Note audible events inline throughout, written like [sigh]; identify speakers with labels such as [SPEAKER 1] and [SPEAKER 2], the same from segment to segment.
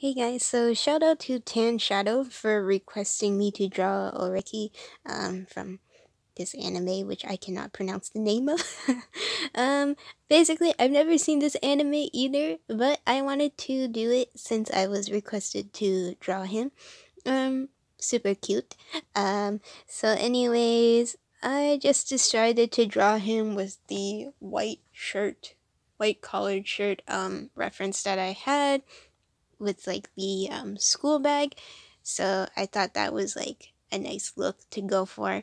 [SPEAKER 1] Hey guys, so shout out to Tan Shadow for requesting me to draw Oreki um, from this anime, which I cannot pronounce the name of. [laughs] um, basically, I've never seen this anime either, but I wanted to do it since I was requested to draw him. Um, super cute. Um, so anyways, I just decided to draw him with the white shirt, white collared shirt um, reference that I had with like the um, school bag. So I thought that was like a nice look to go for.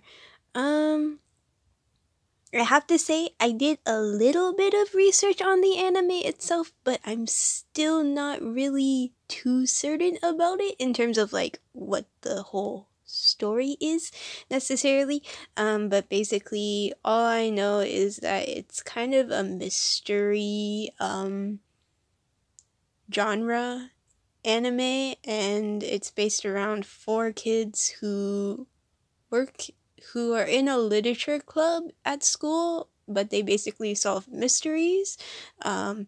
[SPEAKER 1] Um, I have to say, I did a little bit of research on the anime itself, but I'm still not really too certain about it in terms of like what the whole story is necessarily. Um, but basically, all I know is that it's kind of a mystery um, genre anime and it's based around four kids who work who are in a literature club at school but they basically solve mysteries. Um,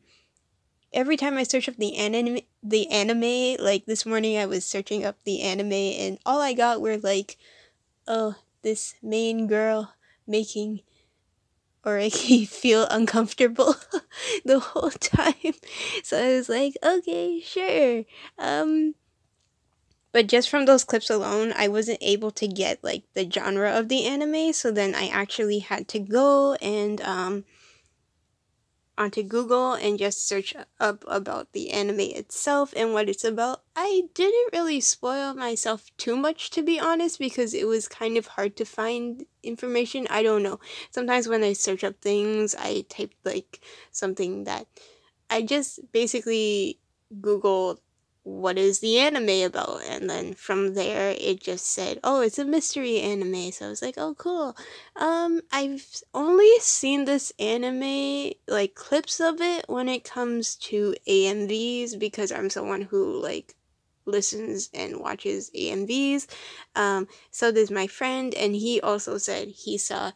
[SPEAKER 1] every time i search up the anime the anime like this morning i was searching up the anime and all i got were like oh this main girl making or I [laughs] feel uncomfortable [laughs] the whole time. [laughs] So I was like, okay, sure. Um but just from those clips alone, I wasn't able to get like the genre of the anime, so then I actually had to go and um onto Google and just search up about the anime itself and what it's about. I didn't really spoil myself too much to be honest because it was kind of hard to find information. I don't know. Sometimes when I search up things, I type like something that I just basically Googled what is the anime about? And then from there, it just said, oh, it's a mystery anime. So I was like, oh, cool. Um, I've only seen this anime, like clips of it when it comes to AMVs because I'm someone who, like, listens and watches AMVs. Um, so there's my friend, and he also said he saw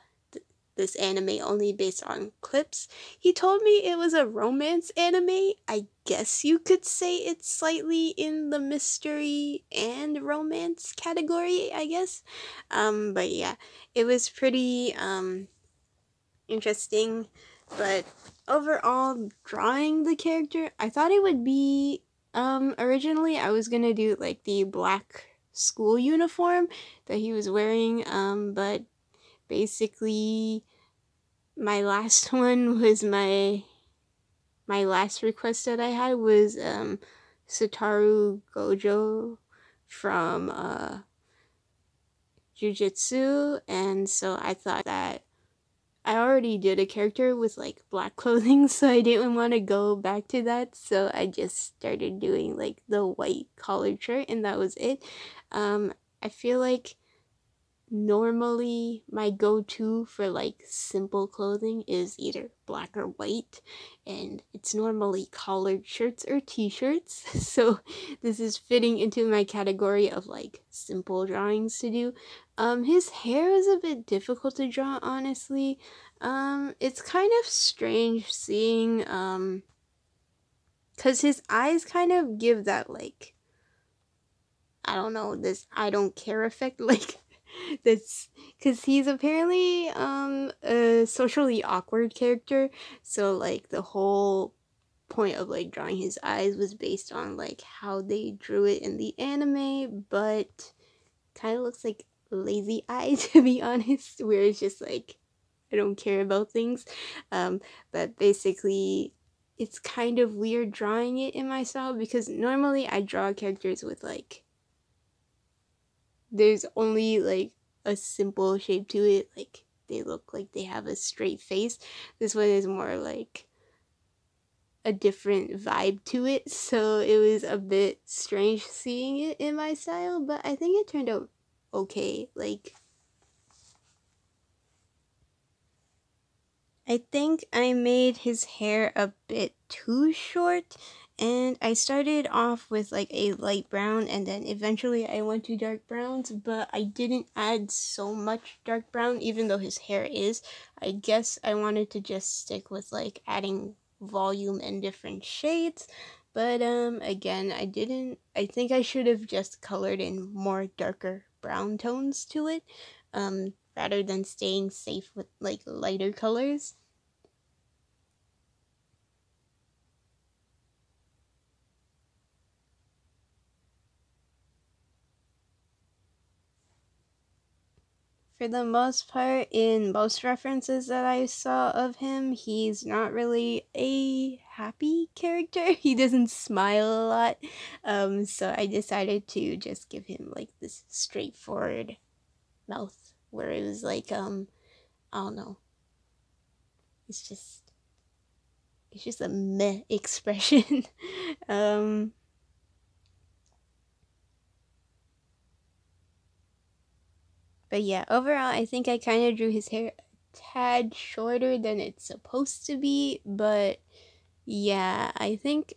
[SPEAKER 1] this anime only based on clips. He told me it was a romance anime. I guess you could say it's slightly in the mystery and romance category, I guess. Um, but yeah, it was pretty um, interesting. But overall, drawing the character, I thought it would be. Um, originally, I was gonna do like the black school uniform that he was wearing, um, but basically my last [laughs] one was my my last request that I had was um Satoru Gojo from uh Jujutsu and so I thought that I already did a character with like black [laughs] clothing so I didn't want to go back to that so I just started doing like the white collared shirt and that was it. Um I feel like normally my go-to for like simple clothing is either black or white and it's normally collared shirts or t-shirts. [laughs] So this is fitting into my category of like simple drawings to do. Um his hair is a bit difficult to draw honestly. Um it's kind of strange seeing um because his eyes kind of give that like I don't know this I don't care effect [laughs] like [laughs] that's because he's apparently um a socially awkward character. So like the whole point of like drawing his eyes was based on like how they drew it in the anime but kind of looks like lazy eye [laughs] to be honest where it's just like i don't care about things. Um but basically it's kind of weird drawing it in my style because normally i draw characters with like there's only like a simple shape to it. Like they look like they have a straight face. This one is more like a different vibe to it. So it was a bit strange seeing it in my style, but I think it turned out okay. Like I think I made his hair a bit too short and I started off with like a light brown and then eventually I went to dark browns but I didn't add so much dark brown even though his hair is I guess I wanted to just stick with like adding volume and different shades But um again, I didn't I think I should have just colored in more darker brown tones to it um rather than staying safe with like lighter colors. For the most part, in most references that I saw of him, he's not really a happy character. [laughs] He doesn't smile a lot. Um, so I decided to just give him like this straightforward mouth where it was like, um, I don't know. It's just, it's just a meh [laughs] expression. um, But yeah, overall, I think I kind of drew his hair a tad shorter than it's supposed to be. But yeah, I think.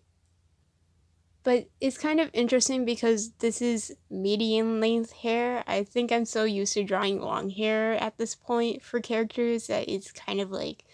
[SPEAKER 1] But it's kind of interesting because this is medium length hair. I think I'm so used to drawing long hair at this point for characters that it's kind of like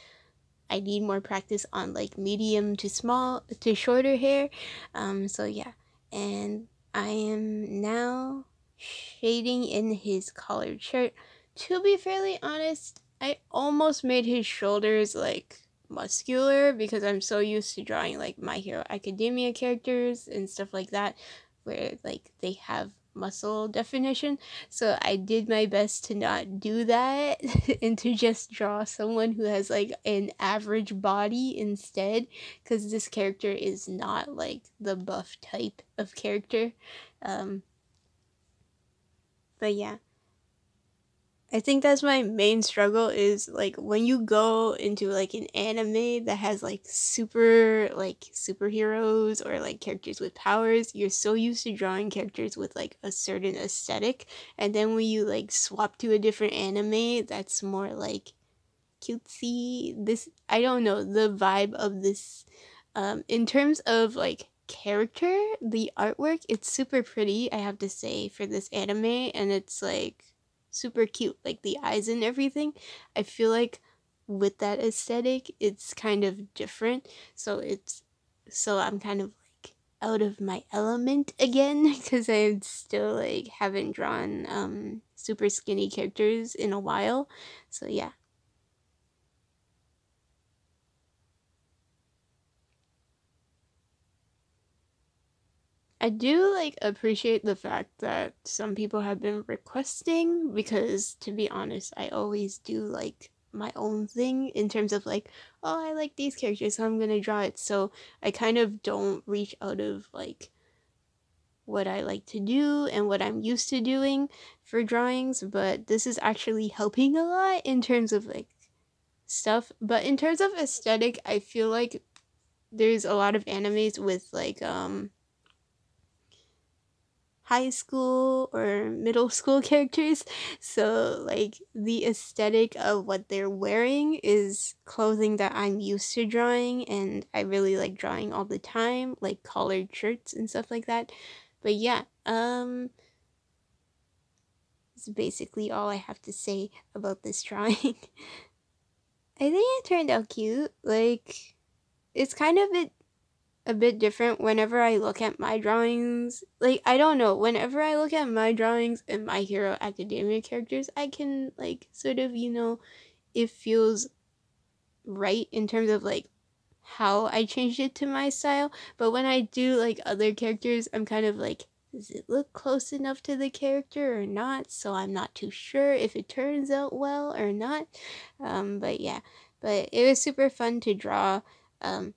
[SPEAKER 1] I need more practice on like medium to small to shorter hair. Um, so yeah, and I am now shading in his collared shirt. To be fairly honest, I almost made his shoulders like muscular because I'm so used to drawing like My Hero Academia characters and stuff like that where like they have muscle definition. So I did my best to not do that [laughs] and to just draw someone who has like an average body instead because this character is not like the buff type of character. Um, but yeah. I think that's my main struggle is like when you go into like an anime that has like super like superheroes or like characters with powers, you're so used to drawing characters with like a certain aesthetic and then when you like swap to a different anime that's more like cutesy this I don't know the vibe of this um in terms of like character, the artwork, it's super pretty, I have to say, for this anime, and it's like super cute, like the eyes and everything. I feel like with that aesthetic, it's kind of different. So it's so I'm kind of like out of my element again [laughs] because I still like haven't drawn um super skinny characters in a while. So yeah. I do like appreciate the fact that some people have been requesting because to be honest, I always do like my own thing in terms of like, oh, I like these characters, so I'm gonna draw it. So I kind of don't reach out of like what I like to do and what I'm used to doing for drawings, but this is actually helping a lot in terms of like stuff. But in terms of aesthetic, I feel like there's a lot of animes with like um high school or middle school [laughs] characters. So, like, the aesthetic of what they're wearing is clothing that I'm used to drawing, and I really like drawing all the time, like collared shirts and stuff like that. But yeah, um, it's basically all I have to say about this [laughs] drawing. I think it turned out cute. Like, it's kind of a a bit different whenever I look at my drawings. Like, I don't know, whenever I look at my drawings and My Hero Academia characters, I can, like, sort of, you know, it feels right in terms of, like, how I changed it to my style. But when I do, like, other characters, I'm kind of like, does it look close enough to the character or not? So I'm not too sure if it turns out well or not. Um, but yeah, but it was super fun to draw. Um,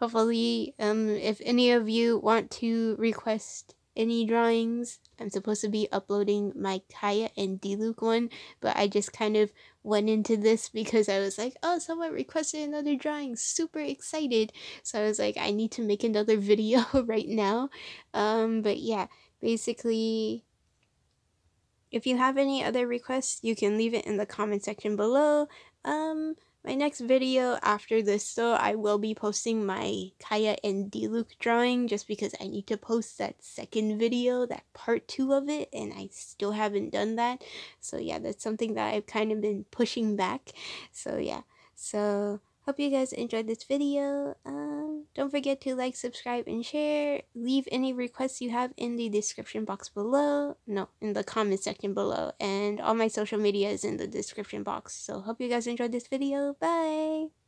[SPEAKER 1] hopefully um if any of you want to request any drawings i'm supposed to be uploading my kaeya and diluc one but i just kind of went into this because i was like oh someone requested another drawing. Super excited. So i was like i need to make another [laughs] video right now. Um but yeah basically if you have any other requests you can leave it in the comment section below. Um my next video after this though, I will be posting my Kaeya and Diluc drawing just because I need to post that second video, that part 2 of it, and I still haven't done that. So yeah, that's something that I've kind of been pushing back. So yeah, so hope you guys enjoyed this video. Um, don't forget to like, subscribe, and share. Leave any requests you have in the description box below. No, in the comment section below. And all my social media is in the description box. So hope you guys enjoyed this video. Bye!